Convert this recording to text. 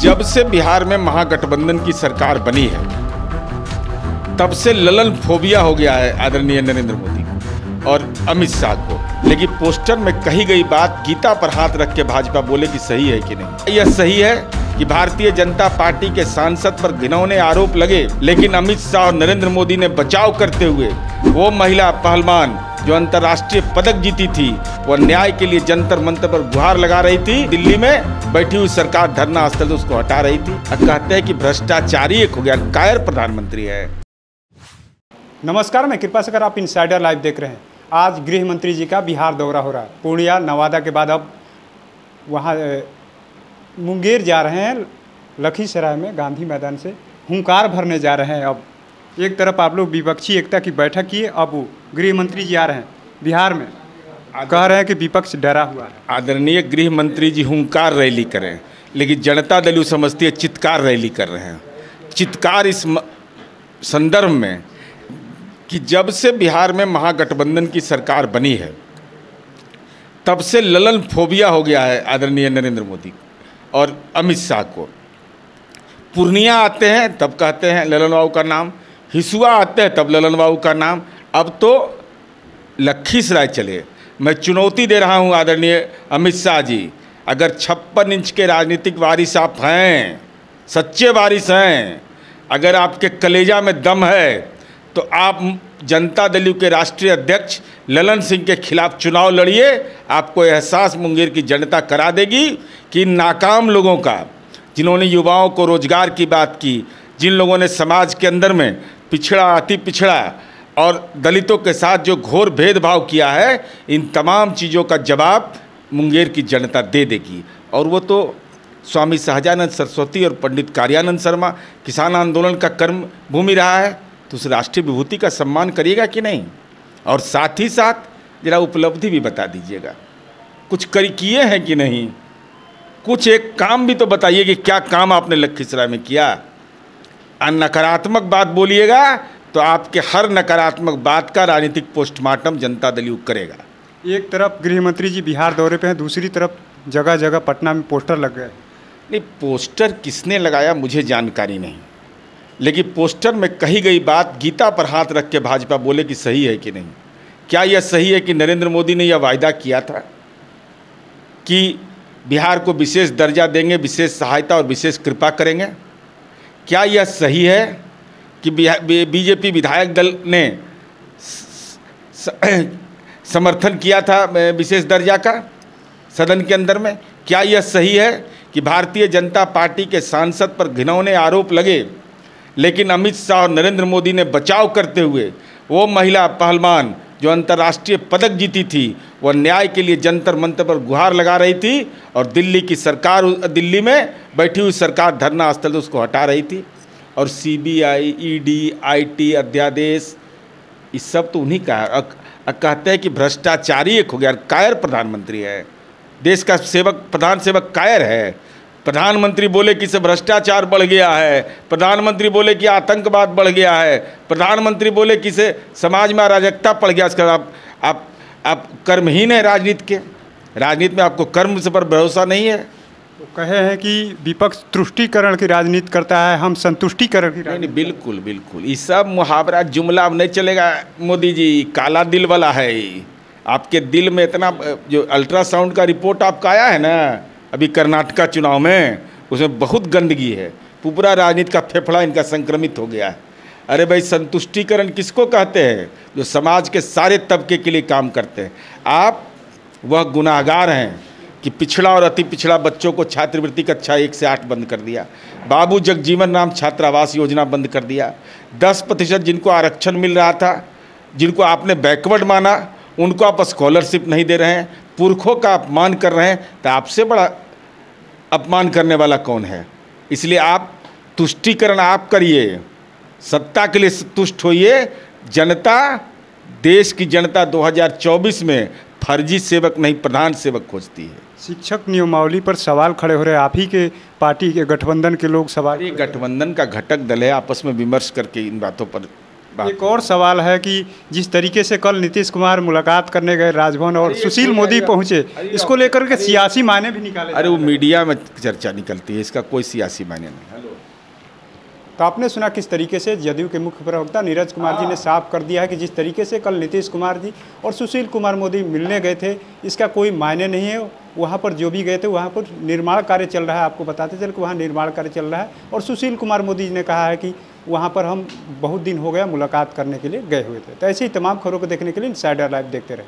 जब से बिहार में महागठबंधन की सरकार बनी है, तब से ललन फोबिया हो गया है आदरणीय नरेंद्र मोदी और अमित शाह को। लेकिन पोस्टर में कही गई बात गीता पर हाथ रख के भाजपा बोले कि सही है कि नहीं? यह सही है कि भारतीय जनता पार्टी के सांसद पर घिनौने आरोप लगे, लेकिन अमित शाह और नरेंद्र मोदी ने बचाव करते हुए वो महिला पहलवान जो अंतर्राष्ट्रीय पदक जीती थी वह न्याय के लिए जंतर मंतर पर गुहार लगा रही थी, दिल्ली में बैठी हुई सरकार धरना स्थल उसको हटा रही थी। अब कहते हैं कि भ्रष्टाचारी एक हो गया, कायर प्रधानमंत्री है। नमस्कार, मैं कृपा से आप इनसाइडर लाइव देख रहे हैं। आज गृह मंत्री जी का बिहार दौरा हो रहा है। पूर्णिया, नवादा के बाद अब वहाँ मुंगेर जा रहे हैं, लखीसराय में, गांधी मैदान से। हुंकार भरने जा रहे हैं अब। एक तरफ़ आप लोग विपक्षी एकता की बैठक किए अब गृह मंत्री जी आ रहे हैं, बिहार में। कह रहे हैं कि विपक्ष डरा हुआ है। आदरणीय गृह मंत्री जी हुंकार रैली करें, लेकिन जनता दल समझती है, चित्कार रैली कर रहे हैं। चित्कार इस संदर्भ में कि जब से बिहार में महागठबंधन की सरकार बनी है, तब से ललन फोबिया हो गया है आदरणीय नरेंद्र मोदी। को और अमित शाह को। पूर्णिया आते हैं, तब कहते हैं ललन बाबू का नाम। हिसुआ आते हैं, तब ललन बाबू का नाम। अब तो लखीसराय चले। मैं चुनौती दे रहा हूँ आदरणीय अमित शाह जी। अगर छप्पन इंच के राजनीतिक वारिस आप हैं, सच्चे वारिस हैं, अगर आपके कलेजा में दम है तो आप जनता दल के राष्ट्रीय अध्यक्ष ललन सिंह के खिलाफ चुनाव लड़िए, आपको एहसास मुंगेर की जनता करा देगी कि नाकाम लोगों का, जिन्होंने युवाओं को रोज़गार की बात की, जिन लोगों ने समाज के अंदर में पिछड़ा अति पिछड़ा और दलितों के साथ जो घोर भेदभाव किया है, इन तमाम चीज़ों का जवाब मुंगेर की जनता दे देगी। और वो तो स्वामी सहजानंद सरस्वती और पंडित कार्यानंद शर्मा, किसान आंदोलन का कर्म भूमि रहा है। तो उस राष्ट्रीय विभूति का सम्मान करिएगा कि नहीं? और साथ ही साथ जरा उपलब्धि भी बता दीजिएगा। कुछ कर किए हैं कि नहीं? कुछ एक काम भी तो बताइए कि क्या काम आपने लखीसराय में किया? और नकारात्मक बात बोलिएगा तो आपके हर नकारात्मक बात का राजनीतिक पोस्टमार्टम जनता दल यूँ करेगा। एक तरफ़ गृह मंत्री जी बिहार दौरे पे हैं दूसरी तरफ़ जगह जगह पटना में पोस्टर लग गए। नहीं पोस्टर किसने लगाया मुझे जानकारी नहीं। लेकिन पोस्टर में कही गई बात गीता पर हाथ रख के भाजपा बोले कि सही है कि नहीं? क्या यह सही है कि नरेंद्र मोदी ने यह वायदा किया था कि बिहार को विशेष दर्जा देंगे, विशेष सहायता और विशेष कृपा करेंगे? क्या यह सही है कि बीजेपी विधायक दल ने समर्थन किया था विशेष दर्जा का सदन के अंदर में? क्या यह सही है कि भारतीय जनता पार्टी के सांसद पर घिनौने आरोप लगे लेकिन अमित शाह और नरेंद्र मोदी ने बचाव करते हुए वो महिला पहलवान जो अंतर्राष्ट्रीय पदक जीती थी वह न्याय के लिए जंतर मंतर पर गुहार लगा रही थी और दिल्ली की सरकार, दिल्ली में बैठी हुई सरकार धरना स्थल से उसको हटा रही थी। और सीबीआई ईडी आईटी अध्यादेश ये सब तो उन्हीं का है। कहते हैं कि भ्रष्टाचारी एक हो गया कायर प्रधानमंत्री है। देश का सेवक, प्रधान सेवक कायर है। प्रधानमंत्री बोले कि से भ्रष्टाचार बढ़ गया है। प्रधानमंत्री बोले कि आतंकवाद बढ़ गया है। प्रधानमंत्री बोले कि से समाज में अराजकता पड़ गया। इसका आप आप आप कर्महीन है राजनीति के। राजनीति में आपको कर्म से पर भरोसा नहीं है। वो कहे हैं कि विपक्ष तुष्टिकरण की राजनीति करता है हम संतुष्टिकरण की नहीं राजनीति नहीं बिल्कुल बिल्कुल। ये सब मुहावरा जुमला अब नहीं चलेगा। मोदी जी काला दिल वाला है आपके दिल में इतना जो अल्ट्रासाउंड का रिपोर्ट आपका आया है ना अभी कर्नाटका चुनाव में उसमें बहुत गंदगी है। पूरा राजनीति का फेफड़ा इनका संक्रमित हो गया है। अरे भाई, संतुष्टिकरण किसको कहते हैं? जो समाज के सारे तबके के लिए काम करते हैं। आप, वह गुनाहगार हैं कि पिछड़ा और अति पिछड़ा बच्चों को छात्रवृत्ति कक्षा एक से आठ बंद कर दिया। बाबू जगजीवन राम छात्रावास योजना बंद कर दिया। दस प्रतिशत जिनको आरक्षण मिल रहा था, जिनको आपने बैकवर्ड माना, उनको आप स्कॉलरशिप नहीं दे रहे हैं। पुरखों का अपमान कर रहे हैं तो आपसे बड़ा अपमान करने वाला कौन है? इसलिए आप तुष्टिकरण आप करिए सत्ता के लिए तुष्ट होइए। जनता देश की जनता 2024 में फर्जी सेवक नहीं प्रधान सेवक खोजती है। शिक्षक नियमावली पर सवाल खड़े हो रहे हैं। आप ही के पार्टी के गठबंधन के लोग सवाल ये गठबंधन का घटक दल है आपस में विमर्श करके इन बातों पर एक और सवाल है कि जिस तरीके से कल नीतीश कुमार मुलाकात करने गए राजभवन और सुशील मोदी पहुँचे इसको लेकर के सियासी मायने भी निकाले अरे वो मीडिया में चर्चा निकलती है इसका कोई सियासी मायने नहीं। तो आपने सुना किस तरीके से जदयू के मुख्य प्रवक्ता नीरज कुमार जी ने साफ़ कर दिया है कि जिस तरीके से कल नीतीश कुमार जी और सुशील कुमार मोदी मिलने गए थे इसका कोई मायने नहीं है। वहाँ पर जो भी गए थे वहाँ पर निर्माण कार्य चल रहा है आपको बताते चल कि वहाँ निर्माण कार्य चल रहा है। और सुशील कुमार मोदी जी ने कहा है कि वहाँ पर हम बहुत दिन हो गया मुलाकात करने के लिए गए हुए थे। तो ऐसे ही तमाम खबरों को देखने के लिए इन साइडर लाइव देखते रहे।